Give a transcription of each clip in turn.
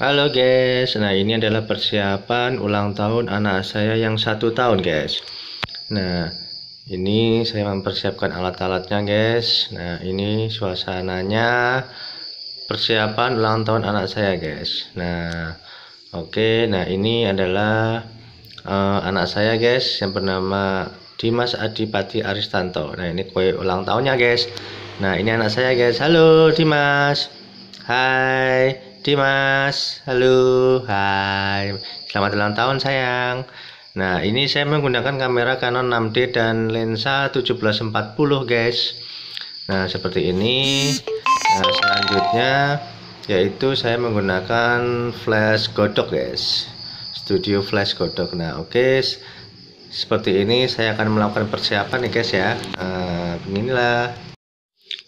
Halo guys, nah ini adalah persiapan ulang tahun anak saya yang satu tahun guys. Nah ini saya mempersiapkan alat-alatnya guys. Nah ini suasananya persiapan ulang tahun anak saya guys. Nah oke, okay. nah ini adalah uh, anak saya guys yang bernama Dimas Adipati Aristanto. Nah ini kue ulang tahunnya guys. Nah ini anak saya guys. Halo Dimas. Hai. Dimas, halo, hai, selamat ulang tahun sayang. Nah ini saya menggunakan kamera Canon 6D dan lensa 1740 guys. Nah seperti ini. Nah selanjutnya yaitu saya menggunakan flash godok guys, studio flash godok. Nah oke, okay. seperti ini saya akan melakukan persiapan nih guys ya. Nah, beginilah.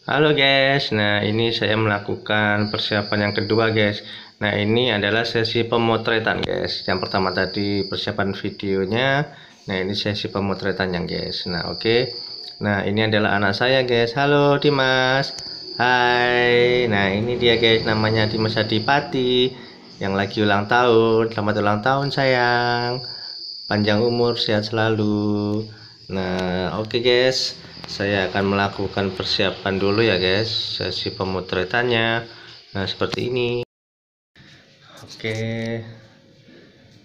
Halo guys, nah ini saya melakukan persiapan yang kedua guys. Nah ini adalah sesi pemotretan guys. Yang pertama tadi persiapan videonya. Nah ini sesi pemotretannya guys. Nah oke. Okay. Nah ini adalah anak saya guys. Halo Dimas. Hai. Nah ini dia guys. Namanya Dimas Adipati. Yang lagi ulang tahun. Selamat ulang tahun sayang. Panjang umur sehat selalu. Nah oke okay guys saya akan melakukan persiapan dulu ya guys. Sesi pemotretannya. Nah seperti ini. Oke.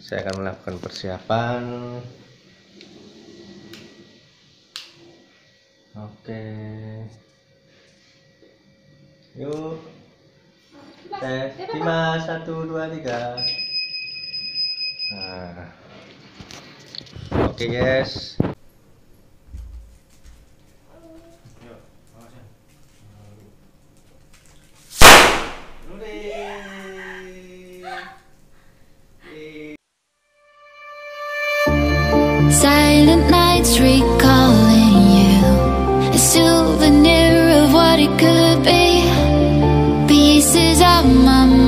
Saya akan melakukan persiapan. Oke. Yuk. Tes lima satu dua tiga. Nah. Oke guys Silent nights recalling you. A souvenir of what it could be. Pieces of my mind